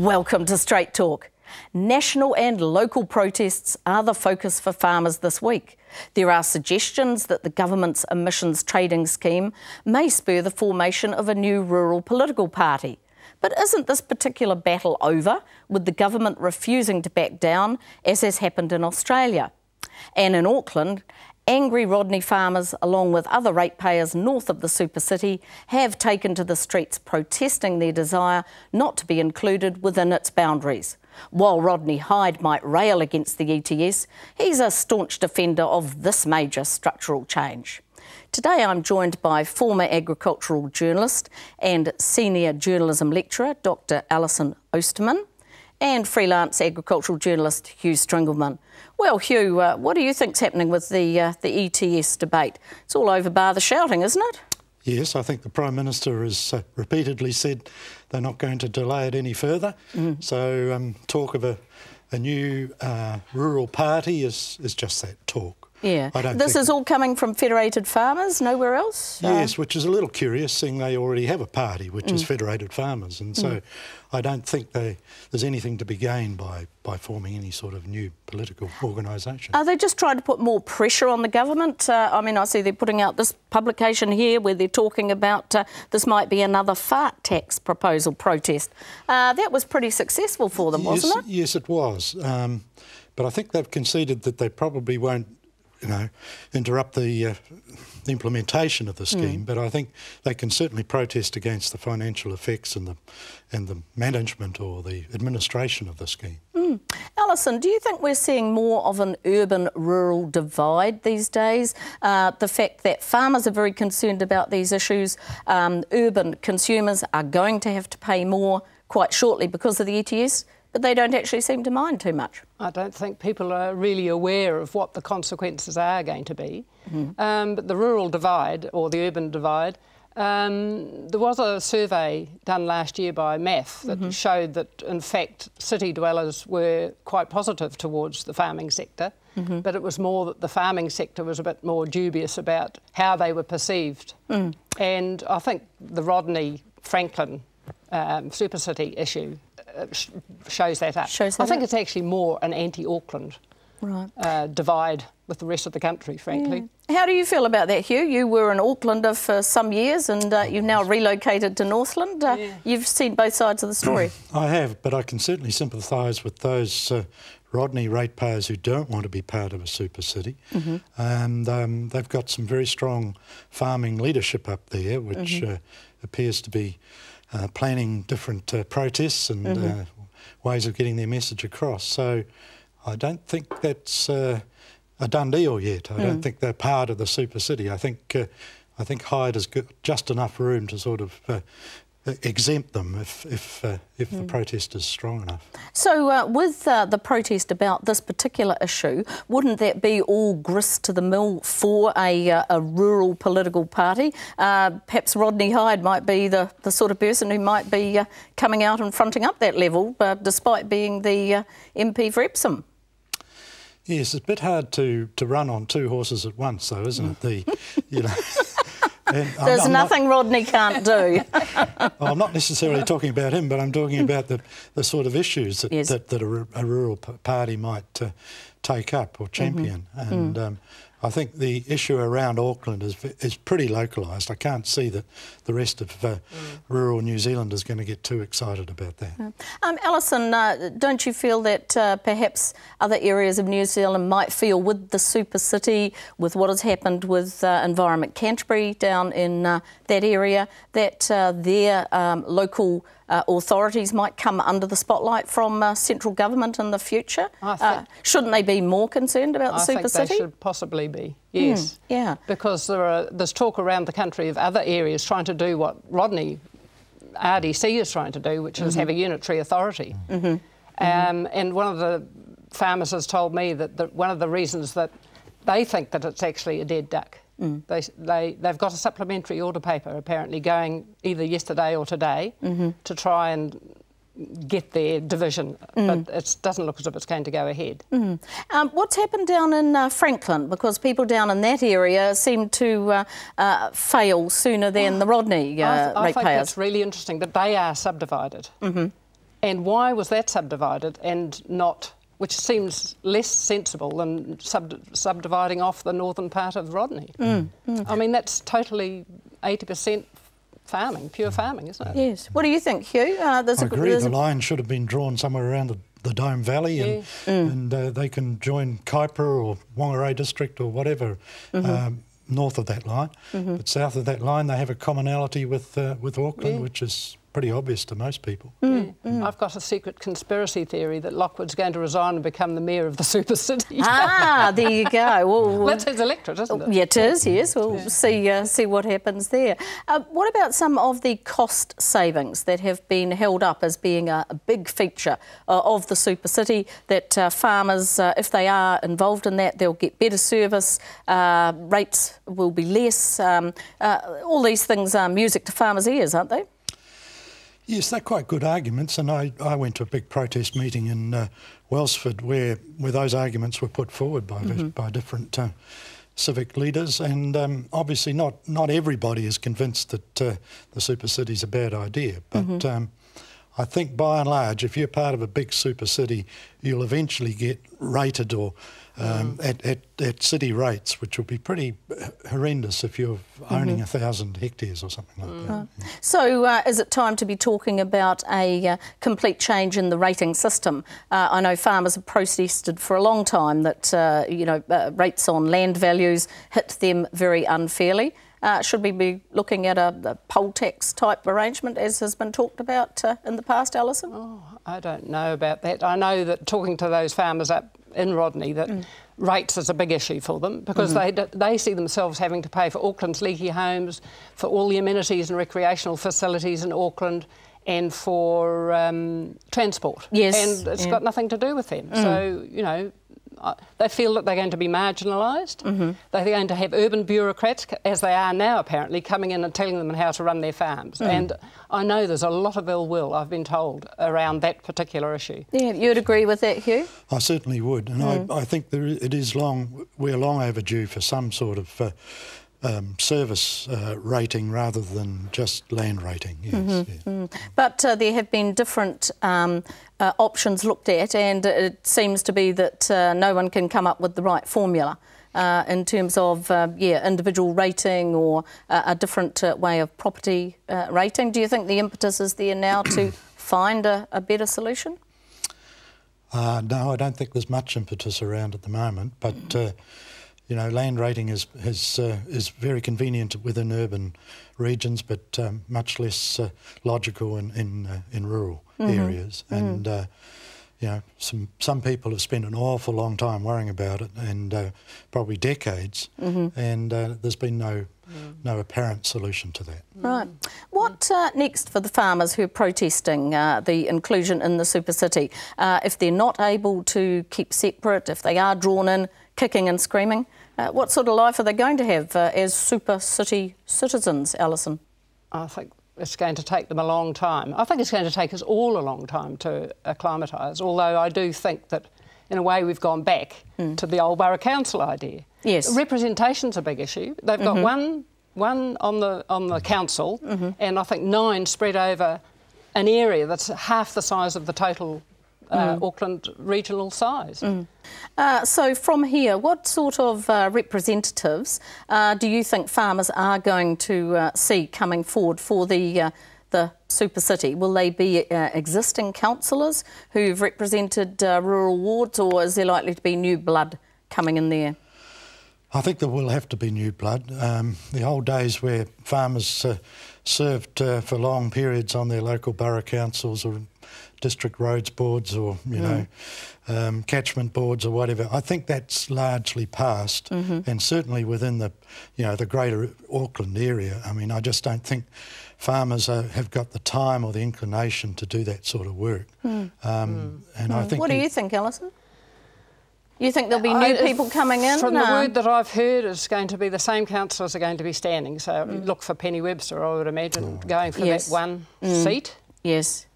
Welcome to Straight Talk. National and local protests are the focus for farmers this week. There are suggestions that the government's emissions trading scheme may spur the formation of a new rural political party. But isn't this particular battle over, with the government refusing to back down, as has happened in Australia? And in Auckland, Angry Rodney farmers, along with other ratepayers north of the super city, have taken to the streets protesting their desire not to be included within its boundaries. While Rodney Hide might rail against the ETS, he's a staunch defender of this major structural change. Today I'm joined by former agricultural journalist and senior journalism lecturer Dr Allison Oosterman and freelance agricultural journalist Hugh Stringleman. Well, Hugh, uh, what do you think's happening with the uh, the ETS debate? It's all over bar the shouting, isn't it? Yes, I think the Prime Minister has uh, repeatedly said they're not going to delay it any further. Mm. So, um, talk of a, a new uh, rural party is, is just that talk. Yeah. this is all coming from Federated Farmers, nowhere else? Yes, uh, which is a little curious, seeing they already have a party, which mm. is Federated Farmers. And so mm. I don't think they, there's anything to be gained by, by forming any sort of new political organisation. Are they just trying to put more pressure on the government? Uh, I mean, I see they're putting out this publication here where they're talking about uh, this might be another fart tax proposal protest. Uh, that was pretty successful for them, yes, wasn't it? Yes, it was. Um, but I think they've conceded that they probably won't you know, interrupt the, uh, the implementation of the hmm. scheme. Mm. But I think they can certainly protest against the financial effects and the and the management or the administration of the scheme. Mm. Allison, do you think we're seeing more of an urban-rural divide these days? Uh, the fact that farmers are very concerned about these issues, um, urban consumers are going to have to pay more quite shortly because of the ETS but they don't actually seem to mind too much. I don't think people are really aware of what the consequences are going to be. Mm. Um, but the rural divide or the urban divide, um, there was a survey done last year by MAF that mm-hmm. showed that, in fact, city dwellers were quite positive towards the farming sector, mm-hmm. but it was more that the farming sector was a bit more dubious about how they were perceived. Mm. And I think the Rodney Franklin um, super city issue uh, shows that up. Shows that I think up. it's actually more an anti-Auckland right. uh, divide with the rest of the country, frankly. Yeah. How do you feel about that, Hugh? You were an Aucklander for some years and uh, you've now relocated to Northland. Uh, yeah. You've seen both sides of the story. I have, but I can certainly sympathise with those uh, Rodney ratepayers who don't want to be part of a super city. Mm-hmm. And um, they've got some very strong farming leadership up there, which mm-hmm. Uh, appears to be uh, planning different uh, protests and mm-hmm. uh, ways of getting their message across. So I don't think that's uh, a done deal yet. I mm. don't think they're part of the super city. I think uh, I think Hide has got just enough room to sort of uh, exempt them if if uh, if mm. the hmm. protest is strong enough. So, uh, with uh, the protest about this particular issue, wouldn't that be all grist to the mill for a, uh, a rural political party? Uh, perhaps Rodney Hide might be the, the sort of person who might be uh, coming out and fronting up that level, despite being the MP for Epsom. Yes, it's a bit hard to, to run on two horses at once, though, isn't it? The, you know. There's I'm, nothing not, Rodney can't do. well, I'm not necessarily talking about him, but I'm talking about the, the sort of issues that, yes. that, that a, a, rural party might uh, take up or champion. Mm-hmm. And mm. um, I think the issue around Auckland is is pretty localised. I can't see that the rest of uh, mm. rural New Zealand is going to get too excited about that. Um, Allison, uh, don't you feel that uh, perhaps other areas of New Zealand might feel with the super city, with what has happened with uh, Environment Canterbury down in uh, that area, that uh, their um, local uh, authorities might come under the spotlight from uh, central government in the future? Uh, shouldn't they be more concerned about the I super city? they should possibly be, yes. Mm, yeah. Because there are, there's talk around the country of other areas trying to do what Rodney RDC is trying to do, which mm-hmm. is have a unitary authority. Mm-hmm. Um, mm-hmm. and one of the farmers has told me that the, one of the reasons that they think that it's actually a dead duck Mm. They, they, they've got a supplementary order paper apparently going either yesterday or today mm-hmm. to try and get their division, mm. but it doesn't look as if it's going to go ahead. Mm. Um, what's happened down in uh, Franklin? Because people down in that area seem to uh, uh, fail sooner than the Rodney uh, I, I think that's really interesting that they are subdivided. Mm-hmm. And why was that subdivided and not, which seems less sensible than sub, subdividing off the northern part of Rodney? Mm, mm. I mean, that's totally 80% farming, pure farming, isn't it? Yes. What do you think, Hugh? Uh, I agree. The line should have been drawn somewhere around the, the Dome Valley, yeah. and, mm. and uh, they can join Kaipara or Whangarei District or whatever. Mm-hmm. Um, north of that line, mm-hmm. but south of that line, they have a commonality with uh, with Auckland, yeah. which is pretty obvious to most people. Mm, mm. I've got a secret conspiracy theory that Lockwood's going to resign and become the mayor of the super city. Ah, there you go. Well, that's his electorate, isn't it? Yeah, it is. Yes, we'll yeah. see uh, see what happens there. Uh, what about some of the cost savings that have been held up as being a, a big feature uh, of the super city? That uh, farmers, uh, if they are involved in that, they'll get better service. Uh, rates will be less. Um, all these things are music to farmers' ears, aren't they? Yes, they're quite good arguments, and I, I went to a big protest meeting in uh, Wellsford where where those arguments were put forward by mm-hmm. by different uh, civic leaders, and um, obviously not not everybody is convinced that uh, the super city is a bad idea, but. Mm-hmm. Um, I think by and large, if you're part of a big super city, you'll eventually get rated or um, mm. at, at, at, city rates, which will be pretty horrendous if you're owning mm-hmm. a thousand hectares or something like mm. that. Yeah. So, uh, is it time to be talking about a uh, complete change in the rating system? Uh, I know farmers have protested for a long time that uh, you know uh, rates on land values hit them very unfairly. Uh, should we be looking at a, a, poll tax type arrangement, as has been talked about in the past, Allison? Oh, I don't know about that. I know that talking to those farmers up in Rodney that mm. rates is a big issue for them because mm-hmm. they, they see themselves having to pay for Auckland's leaky homes, for all the amenities and recreational facilities in Auckland, and for um, transport. Yes. And it's yeah. got nothing to do with them. Mm. So, you know, they feel that they're going to be marginalised. Mm-hmm. They're going to have urban bureaucrats, as they are now apparently, coming in and telling them how to run their farms. Mm. And I know there's a lot of ill will, I've been told, around that particular issue. Yeah, you'd agree with that, Hugh? I certainly would. And mm. I, I, think there, it is long, we're long overdue for some sort of. Uh, um, service uh, rating rather than just land rating. Yes, mm-hmm. yeah. mm. But uh, there have been different um, uh, options looked at, and it seems to be that uh, no one can come up with the right formula. Uh, in terms of uh, yeah individual rating or a different way of property rating, do you think the impetus is there now to find a, a better solution? no, I don't think there's much impetus around at the moment, but you know, land rating is is uh, is very convenient within urban regions, but um, much less uh, logical in in, uh, in rural mm-hmm. areas. Mm-hmm. And uh, you know, some some people have spent an awful long time worrying about it, and uh, probably decades, mm-hmm. and uh, there's been no mm. no apparent solution to that. Right. What next for the farmers who are protesting the inclusion in the super city? if they're not able to keep separate, if they are drawn in, kicking and screaming. Uh, what sort of life are they going to have uh, as super city citizens, Allison? I think it's going to take them a long time. I think it's going to take us all a long time to acclimatise, although I do think that in a way we've gone back mm. to the old borough council idea. Yes. Representation's a big issue. They've got mm-hmm. one one on the on the council mm-hmm. and I think nine spread over an area that's half the size of the total uh, mm. Auckland regional size. Mm. Uh, so, from here, what sort of uh, representatives uh, do you think farmers are going to uh, see coming forward for the uh, the super city? Will they be existing councillors who've represented rural wards, or is there likely to be new blood coming in there? I think there will have to be new blood. Um, the old days where farmers served for long periods on their local borough councils or district roads boards or you mm. know um, catchment boards or whatever. I think that's largely past, mm-hmm. and certainly within the you know the greater Auckland area. I mean, I just don't think farmers are, have got the time or the inclination to do that sort of work. Mm. Um, mm. And I think. What do you think, Allison? You think there'll be new I, people coming in? From no. the word that I've heard, it's going to be the same councillors are going to be standing. So mm. look for Penny Webster, I would imagine, oh. going for yes. that one mm. seat. Yes.